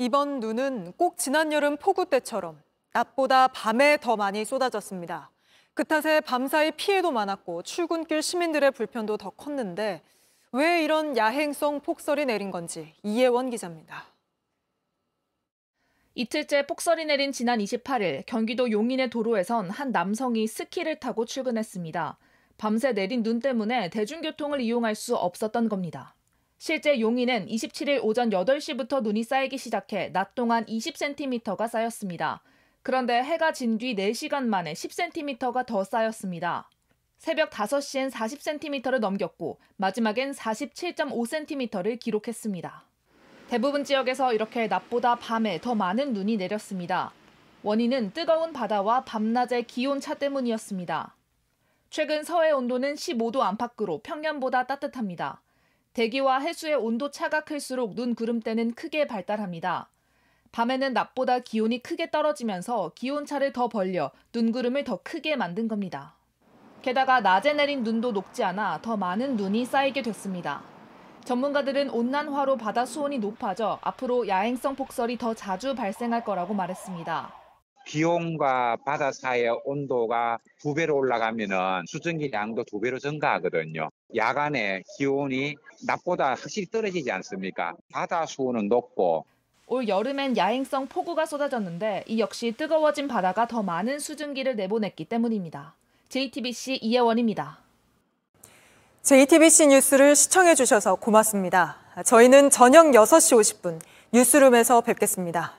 이번 눈은 꼭 지난 여름 폭우 때처럼 낮보다 밤에 더 많이 쏟아졌습니다. 그 탓에 밤사이 피해도 많았고 출근길 시민들의 불편도 더 컸는데 왜 이런 야행성 폭설이 내린 건지 이혜원 기자입니다. 이틀째 폭설이 내린 지난 28일 경기도 용인의 도로에선 한 남성이 스키를 타고 출근했습니다. 밤새 내린 눈 때문에 대중교통을 이용할 수 없었던 겁니다. 실제 용인은 27일 오전 8시부터 눈이 쌓이기 시작해 낮 동안 20cm가 쌓였습니다. 그런데 해가 진 뒤 4시간 만에 10cm가 더 쌓였습니다. 새벽 5시엔 40cm를 넘겼고 마지막엔 47.5cm를 기록했습니다. 대부분 지역에서 이렇게 낮보다 밤에 더 많은 눈이 내렸습니다. 원인은 뜨거운 바다와 밤낮의 기온차 때문이었습니다. 최근 서해 온도는 15도 안팎으로 평년보다 따뜻합니다. 대기와 해수의 온도 차가 클수록 눈 구름대는 크게 발달합니다. 밤에는 낮보다 기온이 크게 떨어지면서 기온차를 더 벌려 눈구름을 더 크게 만든 겁니다. 게다가 낮에 내린 눈도 녹지 않아 더 많은 눈이 쌓이게 됐습니다. 전문가들은 온난화로 바다 수온이 높아져 앞으로 야행성 폭설이 더 자주 발생할 거라고 말했습니다. 기온과 바다 사이의 온도가 두 배로 올라가면은 수증기 양도 두 배로 증가하거든요. 야간에 기온이 낮보다 확실히 떨어지지 않습니까? 바다 수온은 높고 올 여름엔 야행성 폭우가 쏟아졌는데 이 역시 뜨거워진 바다가 더 많은 수증기를 내보냈기 때문입니다. JTBC 이혜원입니다. JTBC 뉴스를 시청해 주셔서 고맙습니다. 저희는 저녁 6시 50분 뉴스룸에서 뵙겠습니다.